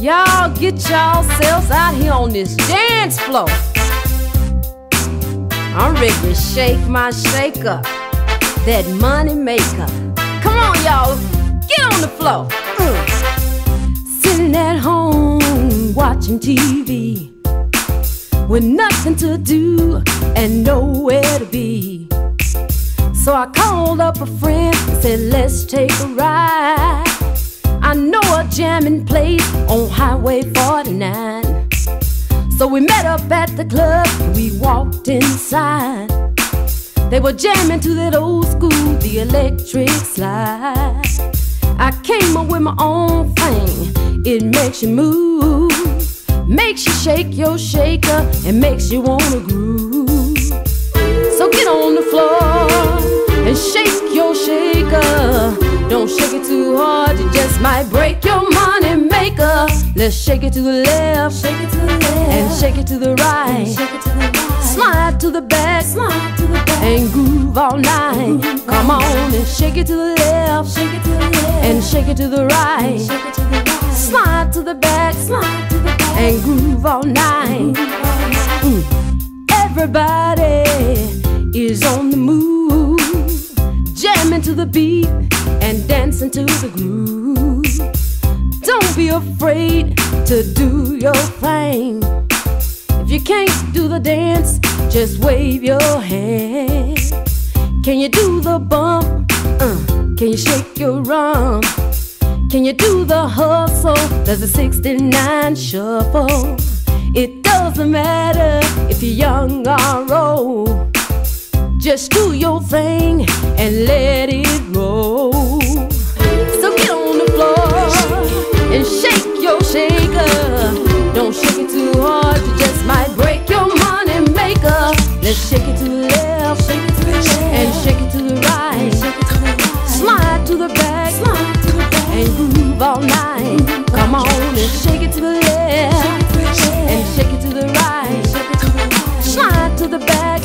Y'all get yourselves out here on this dance floor. I'm ready to shake my shaker, that money maker. Come on, y'all, get on the floor. Mm. Sitting at home watching TV with nothing to do and nowhere to be. So I called up a friend and said, Let's take a ride. I know a jamming place on Highway 49. So we met up at the club, we walked inside. They were jamming to that old school, the electric slide. I came up with my own thing, it makes you move, makes you shake your shaker, and makes you wanna groove. So get on the floor and shake your shaker. Don't shake it too hard, you just might break your money maker. Let's shake it to the left, shake it to the left, and shake it to the right. Shake it to the right. Slide to the back, slide to the back, and groove all night. Come on and shake it to the left, shake it to the left, and shake it to the right. Shake it to the right. Slide to the back, slide to the back, and groove all night. Mm. Everybody is on the move, jamming to the beat and dancing to the groove. Don't be afraid to do your thing. If you can't do the dance, just wave your hand. Can you do the bump? Uh, can you shake your rump? Can you do the hustle? There's a 69 shuffle. It doesn't matter if you're young or old. Just do your thing and let it roll. So get on the floor and shake your shaker. Don't shake it too hard, you just might break your money maker. Let's shake it to the left, shake it to the left, and shake it to the right. Slide to the back, slide to the back, and groove all night. Come on and shake it to the left, and shake it to the right. Slide to the back,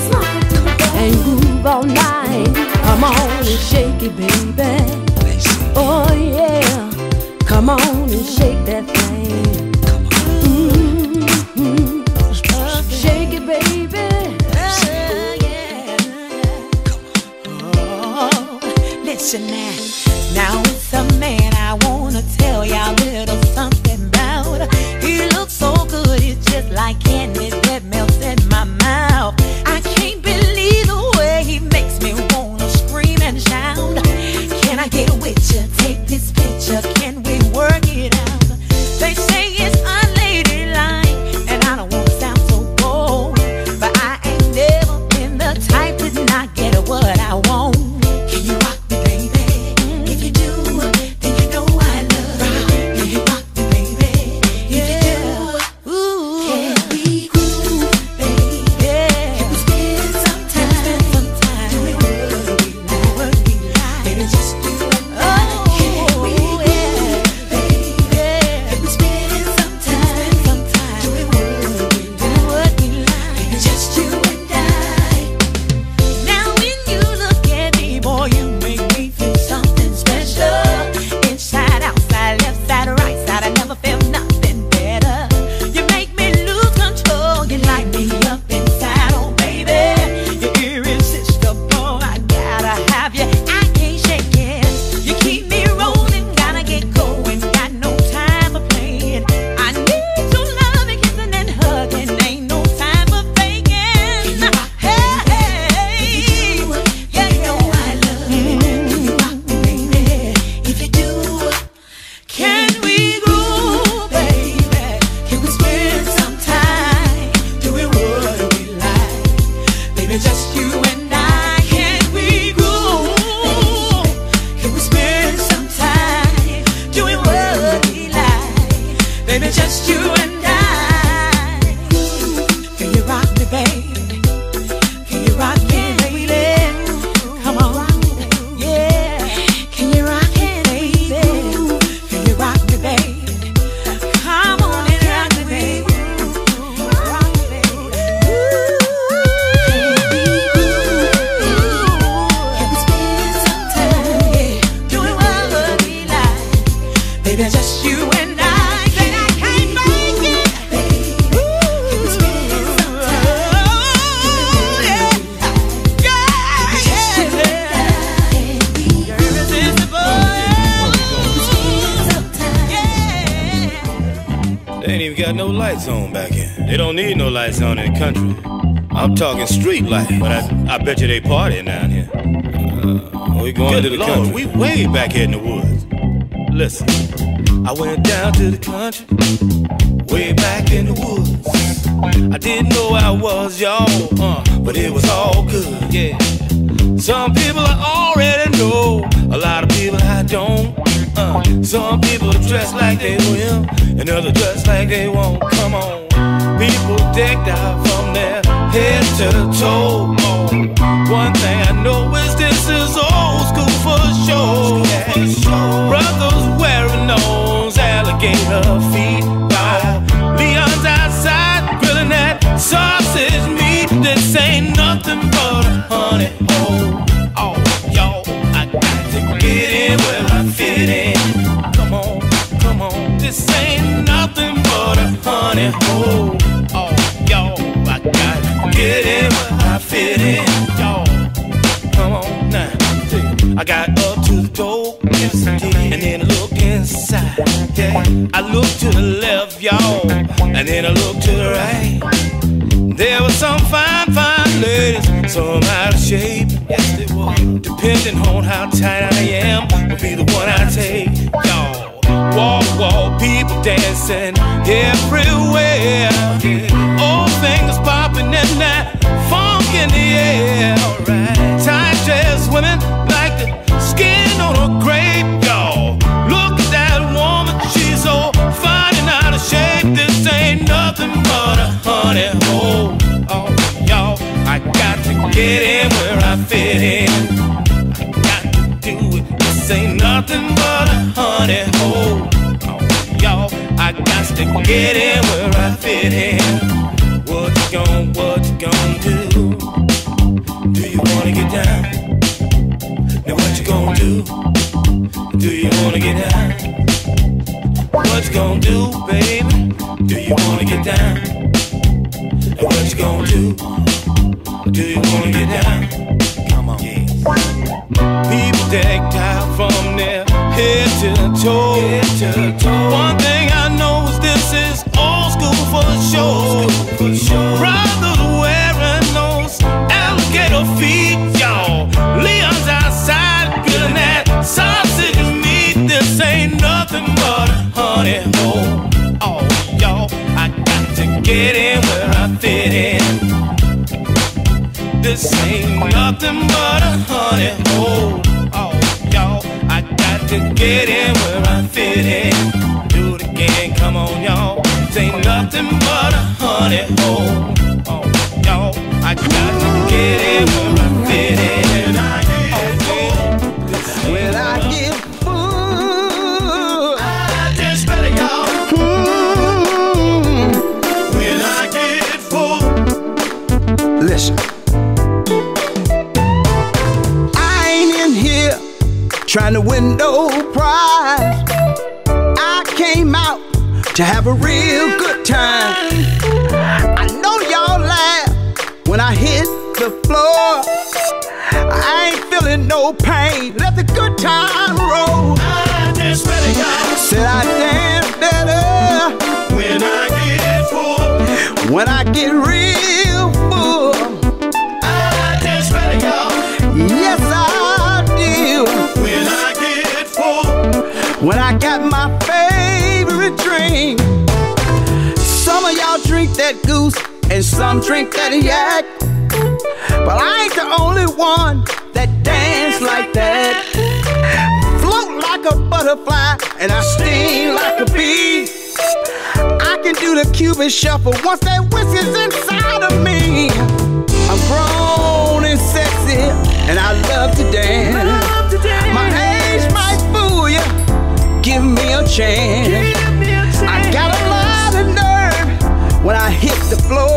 groove all night. Come on and shake it, baby. Oh yeah, come on and shake that thing. Mhm. Shake it, baby. Oh, listen now. Now it's a man I wanna tell ya bet you they partying down here. Uh, we going Good to the Lord, country. We way back here in the woods. Listen, I went down to the country, way back in the woods. I didn't know I was y'all, uh, but it was all good, yeah. Some people I already know, a lot of people I don't. Uh, some people dress like they will, and others dress like they won't. Come on, people decked out from their head to the toe. A honey hole. Oh, oh y'all, I got to get in where I fit in. Y'all, come on now. I got up to the door, yes and then I looked inside. Yeah, I looked to the left, y'all, and then I looked to the right. There were some fine, fine ladies, some out of shape. Yes, they were. Depending on how tight I am, will be the one I take. Y'all, walk, walk, people dancing everywhere. Old fingers popping and that funk in the air. Tight dress women like the skin on a grape, y'all. Look at that woman, she's so fine and out of shape. This ain't nothing but a honey hole. Oh, y'all, I got to get in where I fit in. Ain't nothing but a honey hole. Oh, y'all, I got to get in where I fit in. What you gon' what you gon' do? Do you wanna get down? Now what you gon' do? Do you wanna get down? What you gon' do, baby? Do you wanna get down? And what you gon' do? Do you wanna get down? Come on. People decked out from their head to toe. Head to toe. One thing I know is this is old school for sure. For sure. Brothers This ain't nothing but a honey hole. Oh, y'all, I got to get in where I fit in. Do it again, come on, y'all. This ain't nothing but a honey hole. Oh, y'all, I got to get in where I fit in. A real good time. I know y'all laugh when I hit the floor. I ain't feeling no pain. Let the good time roll. I just better y'all. Said I dance better When I get full. when I get real that goose and some drink that yak. But I ain't the only one that dance like that. Float like a butterfly and I sting like a bee. I can do the Cuban shuffle once that whiskey's inside of me. I'm grown and sexy and I love to dance. My age might fool you. Give me a chance. When I hit the floor.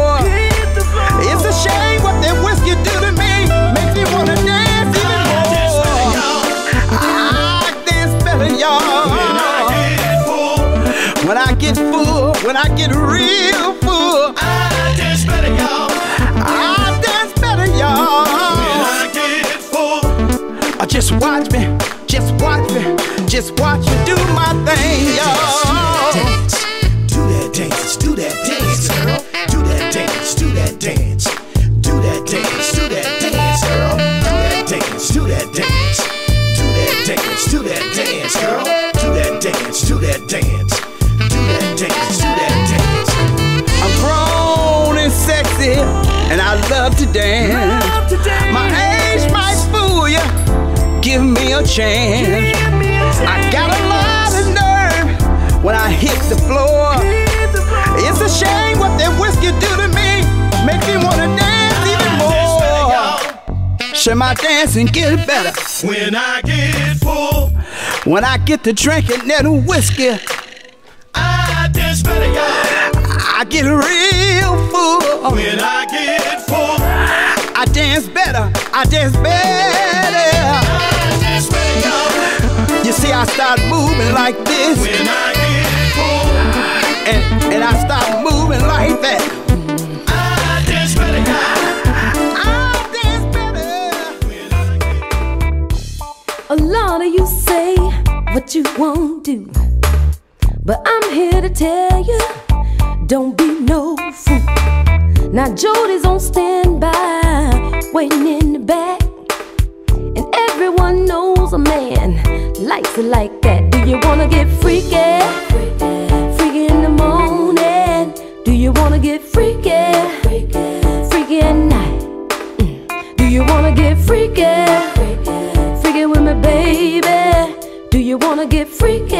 A chance. I got a lot of nerve when I hit the floor. It's a shame what that whiskey do to me. Make me wanna dance even more. Should my dancing get better when I get full? When I get to drinking that whiskey, I dance better, y'all. I get real full. When I get full, I dance better. I dance better. See, I start moving like this. When I get full, and, and I start moving like that. I dance better, A lot of you say what you won't do, but I'm here to tell you, don't be no fool. Now Jody's on standby, waiting in the back, and everyone knows a man likes it like that. Do you wanna get freaky? Freaky in the morning. Do you wanna get freaky? Freaky at night. Mm. Do you wanna get freaky? Freaky with me, baby. Do you wanna get freaky?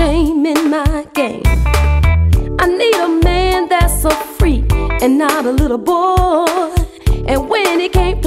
Shame in my game. I need a man that's a freak and not a little boy. And when he can't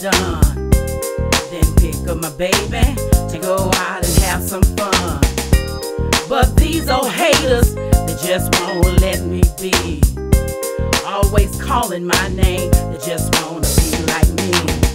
done. Then pick up my baby to go out and have some fun. But these old haters, they just won't let me be. Always calling my name, they just wanna be like me.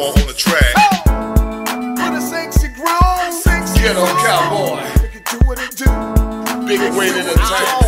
cowboy on the track. A sexy grown, sexy cowboy. Big weight in the tank.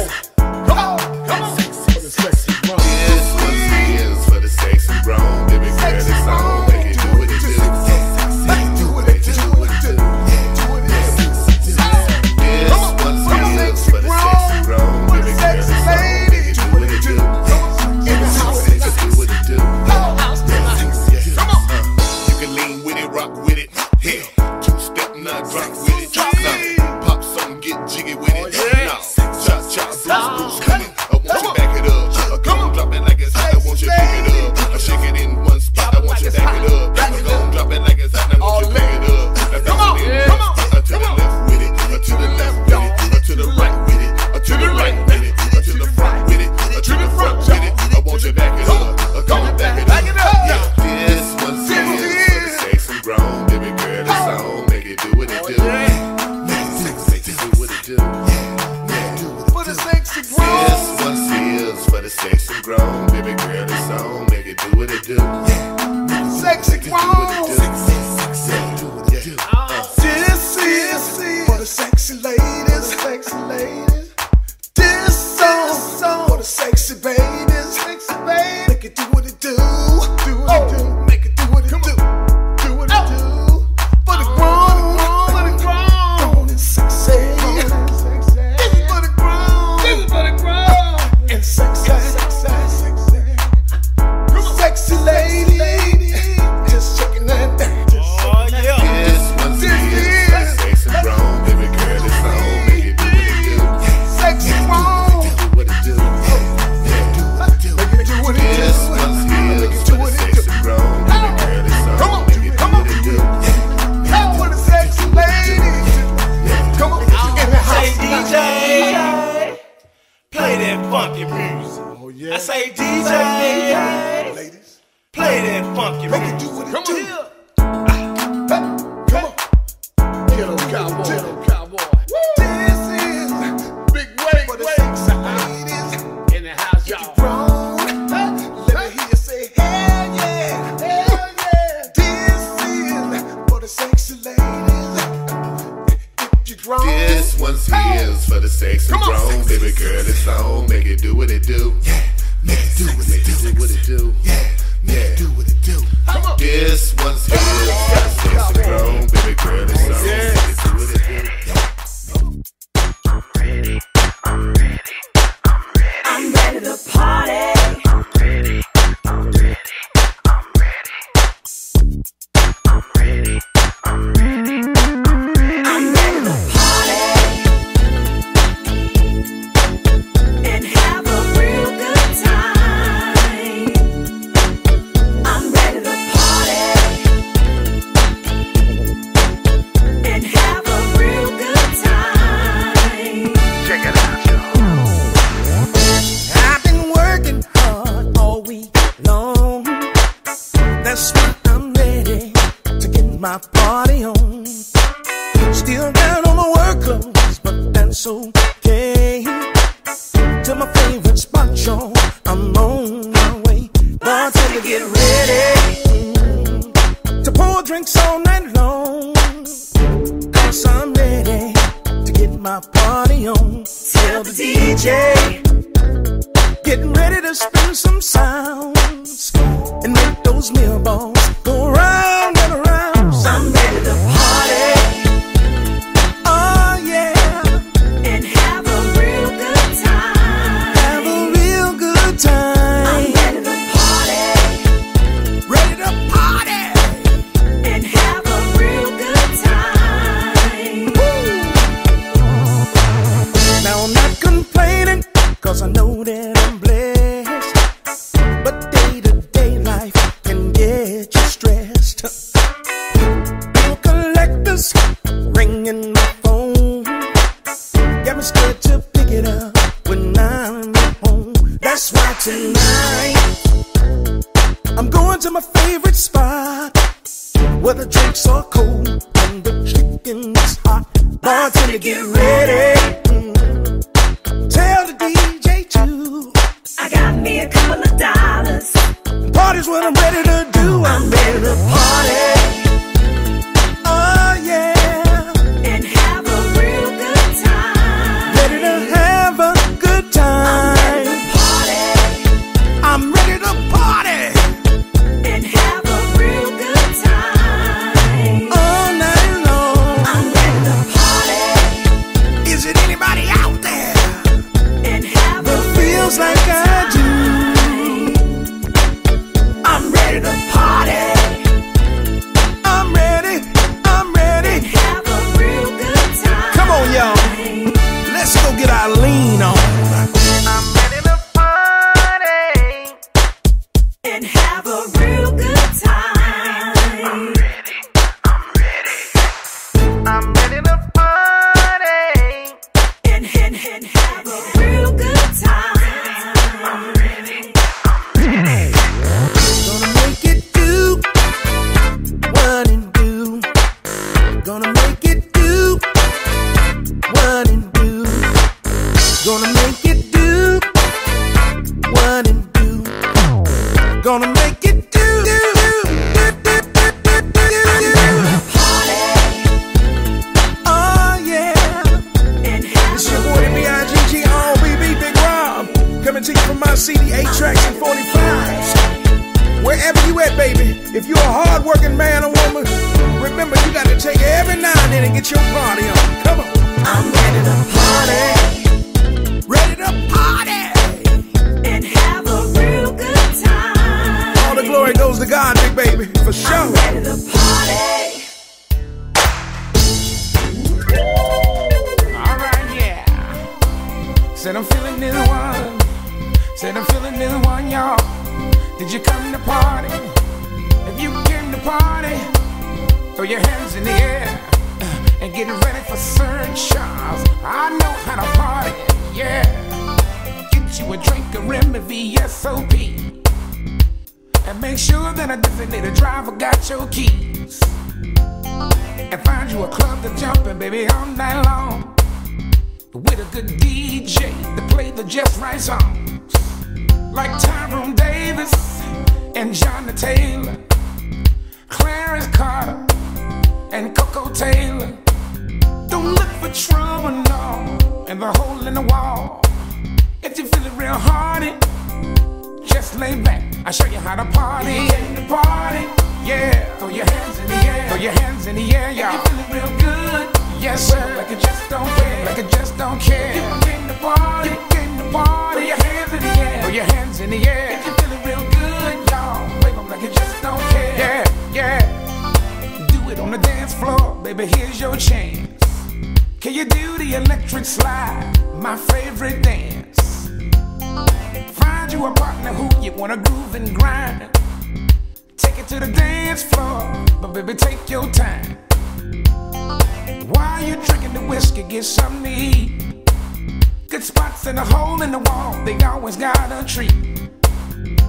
billboards baby. Here's your chance. Can you do the electric slide? My favorite dance. Find you a partner who you wanna groove and grind. Take it to the dance floor, but baby, take your time. While you're drinking the whiskey, get something to eat. Good spots in a hole in the wall, they always got a treat.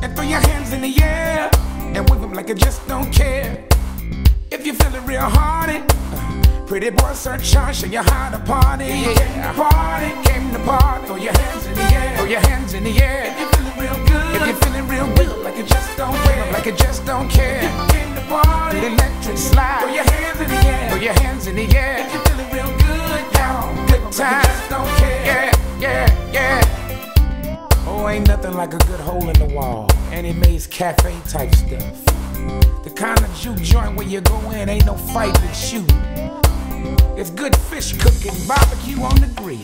And throw your hands in the air and wave them like you just don't care. If you feel it real hardy, pretty boy on, show you how to party. Yeah, party, came to party. Throw your hands in the air, throw your hands in the air. If you're feeling real good, if you're feeling real good, like you just don't care, like you just don't care. Came to party, the electric slide. Throw your hands in the air, throw your hands in the air. If you're feeling real good, y'all, good time. Just don't care. Yeah, yeah, yeah. Oh, ain't nothing like a good hole in the wall. Annie Mae's cafe type stuff. The kind of juke joint where you go in, ain't no fight and shoot. It's good fish cooking, barbecue on the grill.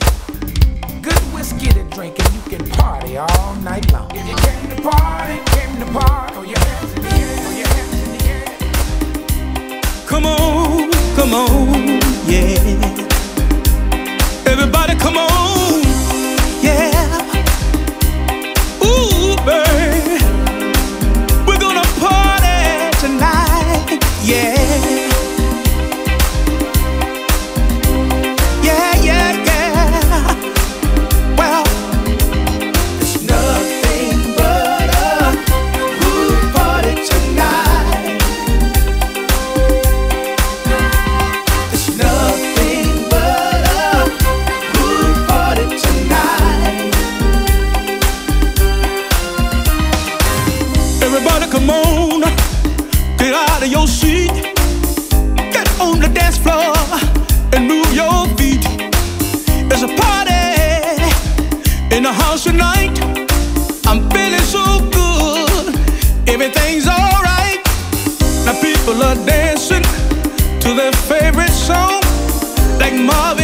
Good whiskey to drink, and you can party all night long. If you came to party, came to party, throw your hands in the air, throw your hands in the air. Come on, come on, yeah. Everybody, come on, yeah. Ooh, baby, Yeah, house tonight. I'm feeling so good, everything's alright. Now people are dancing to their favorite song, like Marvin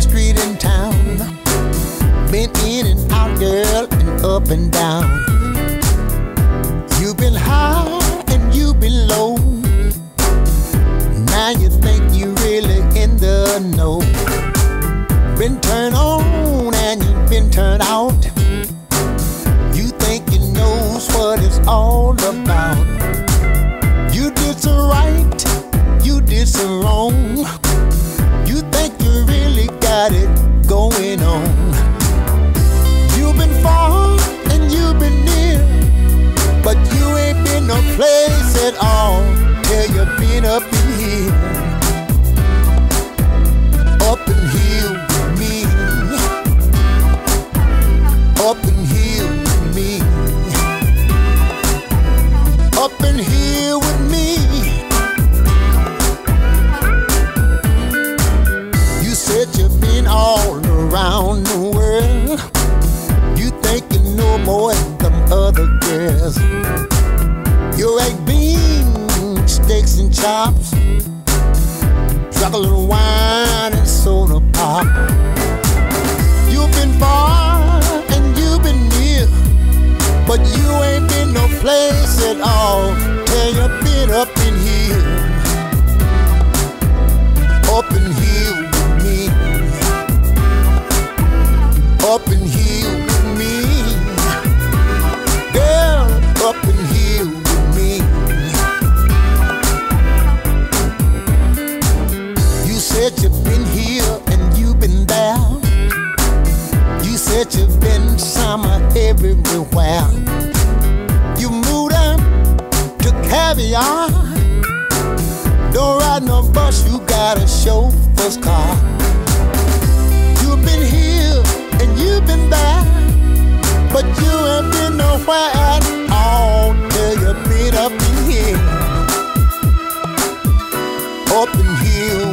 the street in town. Been in and out, girl, and up and down. You've been high and you've been low. Now you think you really in the know. Been turned on and you've been turned out. place at all. Yeah, you've been up in baby, ah. Don't ride no bus, you got a chauffeur's car. You've been here and you've been there, but you ain't been nowhere at all till you been up in here, up in here.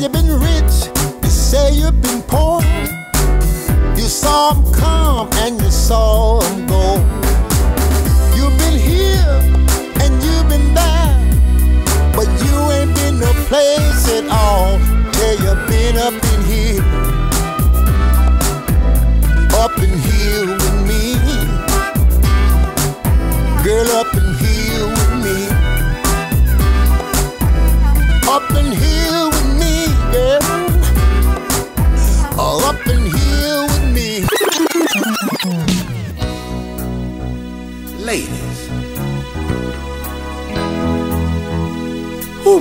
you've been rich, you say you've been poor. You saw them come and you saw them go. You've been here and you've been there, but you ain't been no place at all. Yeah, you've been up in here, up in here.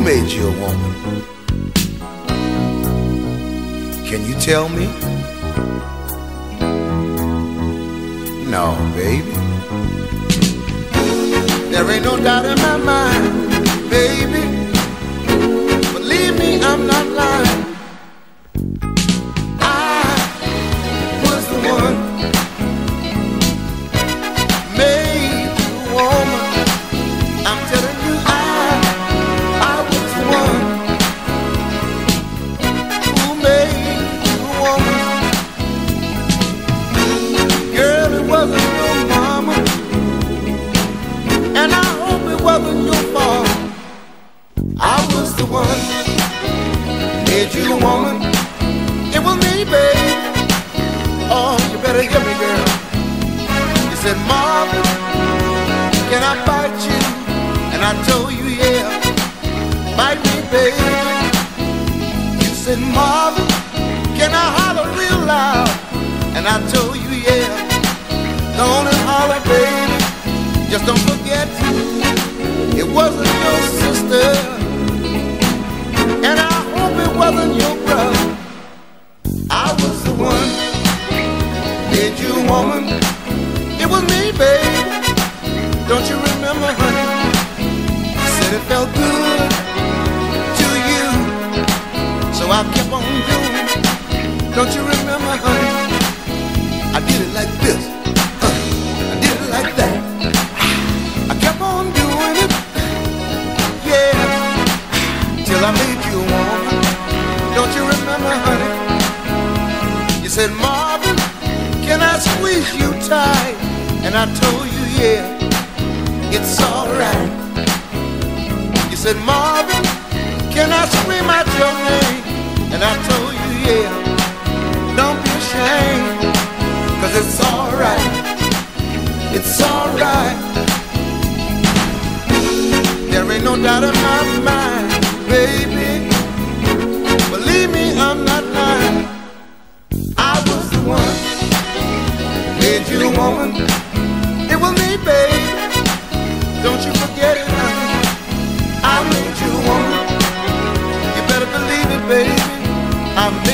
made you a woman? Can you tell me? No, baby. There ain't no doubt in my mind, baby. Believe me, I'm not lying. I'm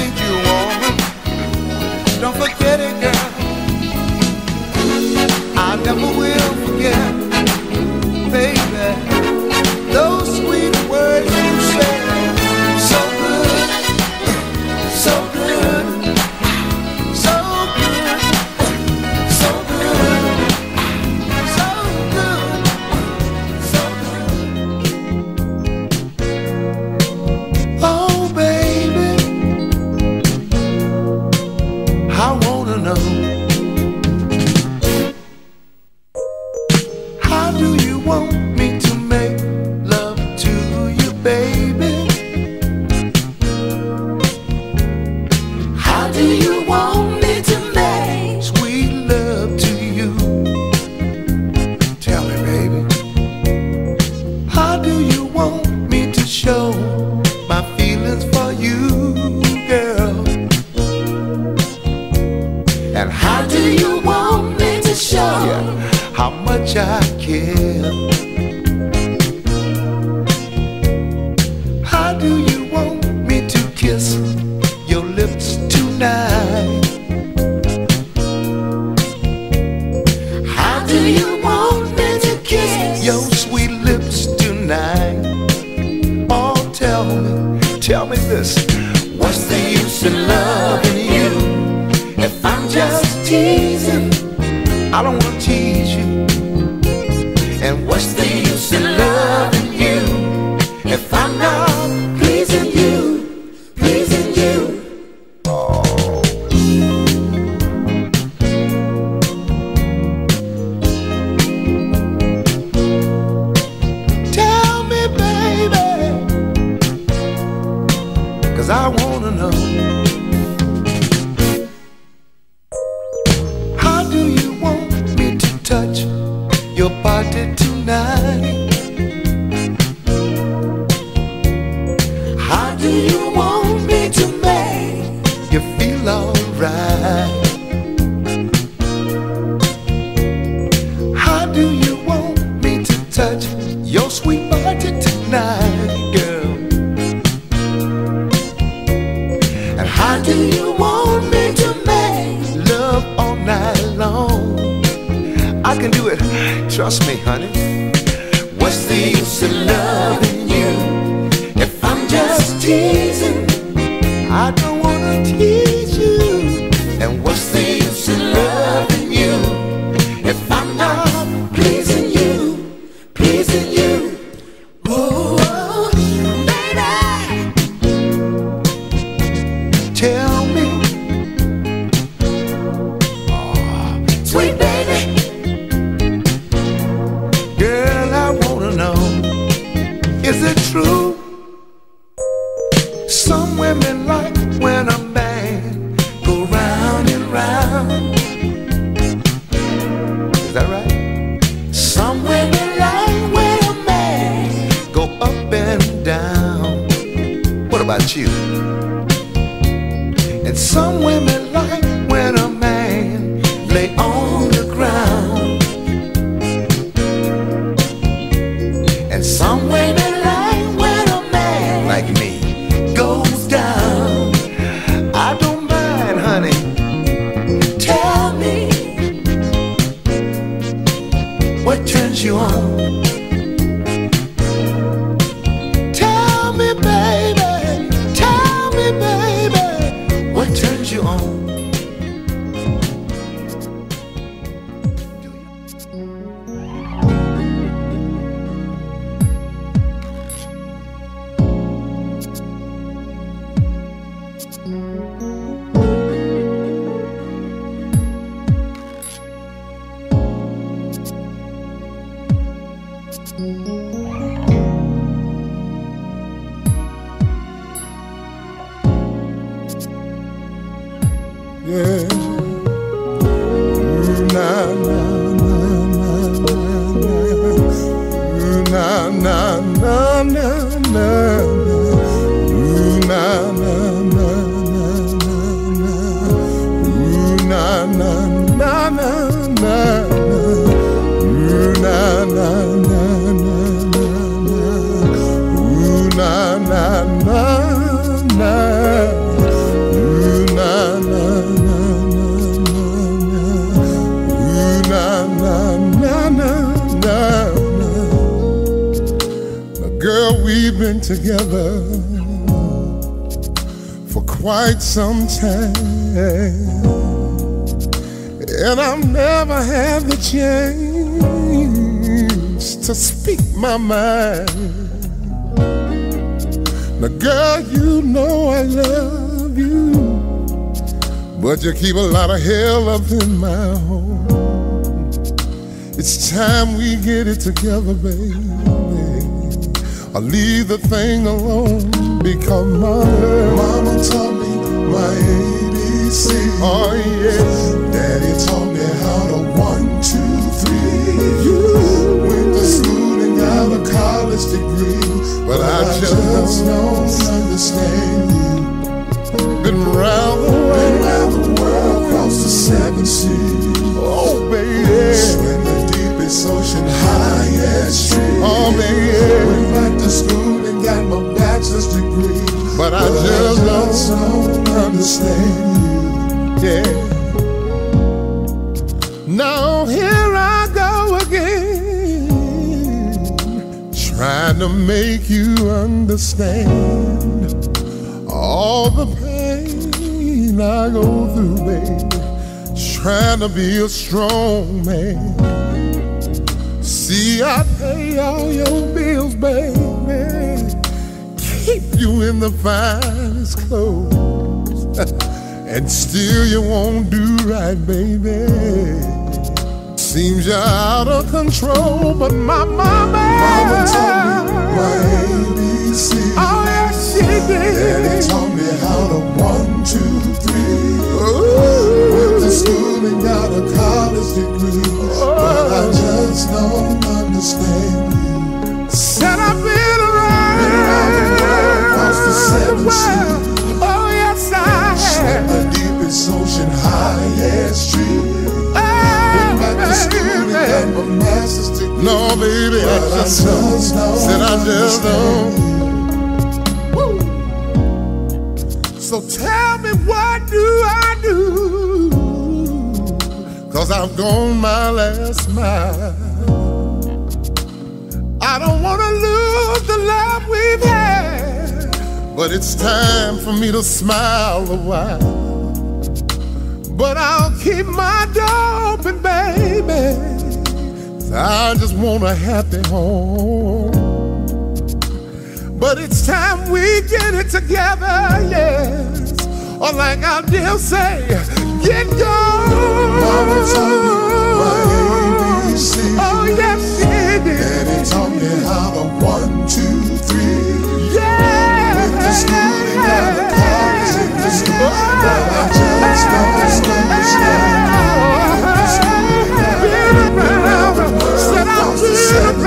Cause I wanna know How do you want me to touch your body? Keep a lot of hell up in my home. It's time we get it together, baby. Or leave the thing alone because my mama taught me my ABC. Oh yes, Daddy taught me how to one, two, three. You went to school and got a college degree, but, I, just don't understand to make you understand all the pain I go through, baby. Trying to be a strong man. See, I pay all your bills, baby. Keep you in the finest clothes. and still you won't do right, baby. Seems you're out of control, but my mama, mama taught me my ABC. Oh, yes, she did. Daddy taught me how to one, two, three. Ooh. Went to school and got a college degree, but I just don't understand you. Said I've been around, been around the world, across the seven seas. Oh, yes, I have. the deepest ocean, highest tree. No, baby, I just don't. Said I just don't. So tell me what do I do? Cause I've gone my last mile. I don't wanna lose the love we've had. But it's time for me to smile a while. But I'll keep my door open, baby. I just want a happy home. But it's time we get it together, yes. Or like I dare say, get going. Mama told me my ABC. Oh, yes, she did. Daddy taught me how to one, two, three. Yeah. Went to school and a college degree. But I just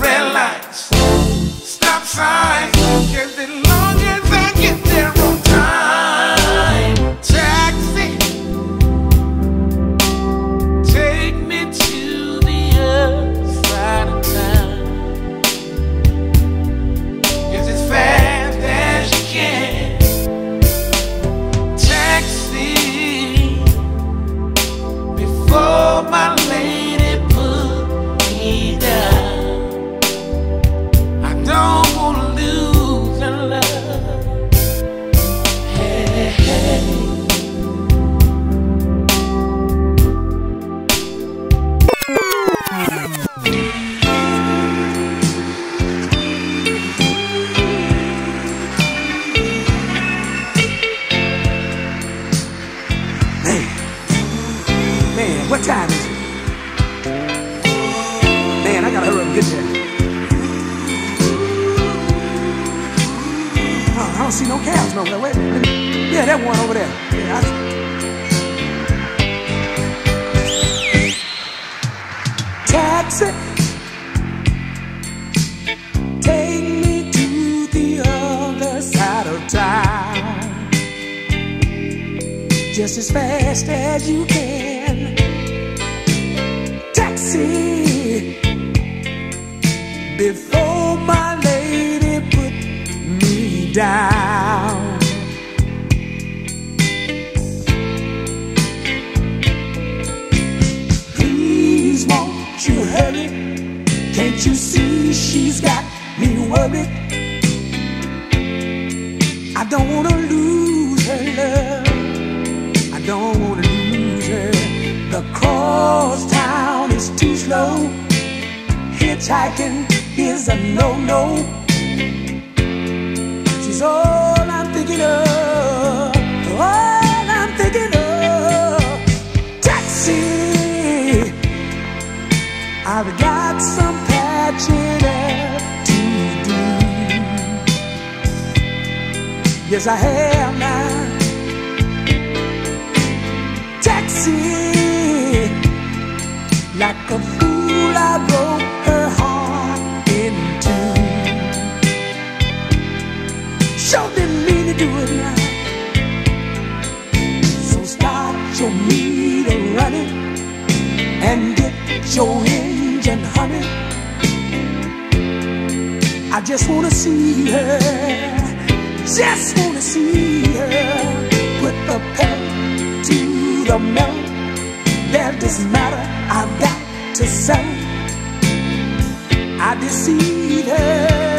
red light. man is a no-no. She's all I'm thinking of, all I'm thinking of. Taxi, I've got some patching up to do. Yes, I have now. Taxi, like a fool I broke your engine, honey. I just wanna see her, just wanna see her. Put the pedal to the metal. That doesn't matter, I've got to sell. I deceive her.